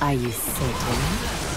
Are you certain?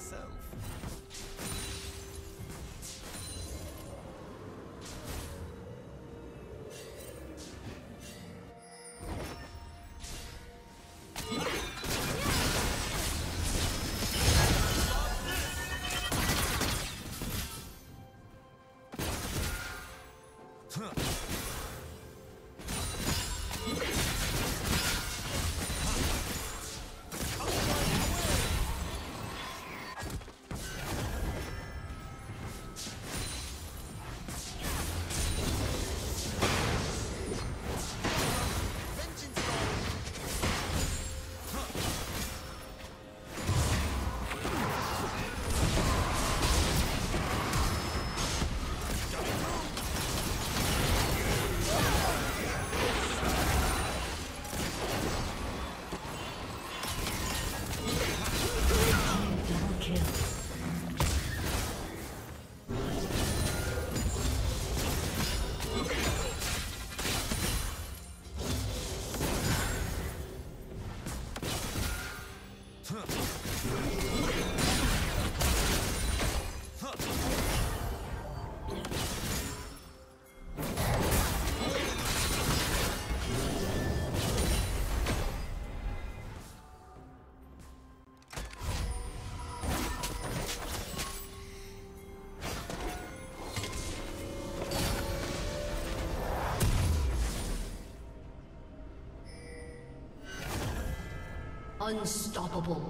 myself. Unstoppable.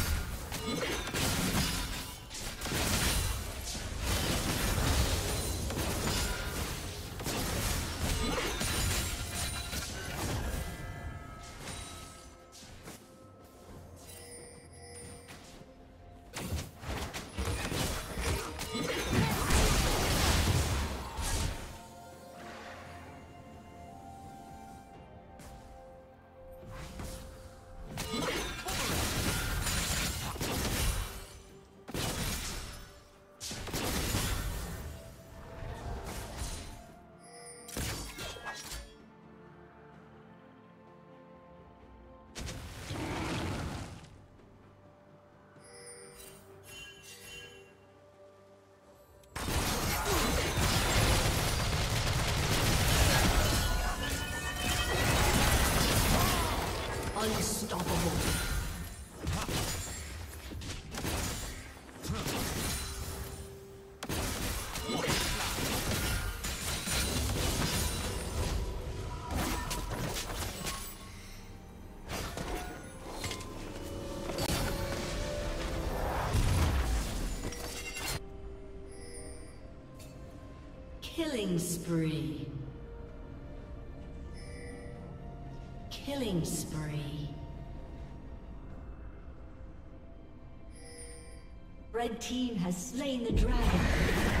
Killing spree. Killing spree. Red team has slain the dragon.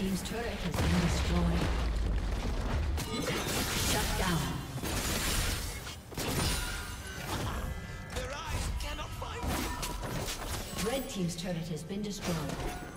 Team's turret has been destroyed. Shut down. Their eyes cannot find. Red team's turret has been destroyed.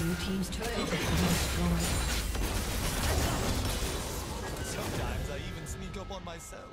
Blue team's turret has been destroyed. Sometimes I even sneak up on myself.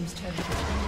Team's turret has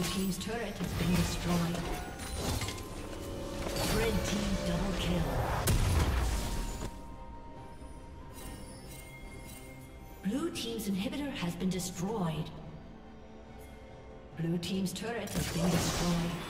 Blue Team's turret has been destroyed. Red Team double kill. Blue Team's inhibitor has been destroyed. Blue Team's turret has been destroyed.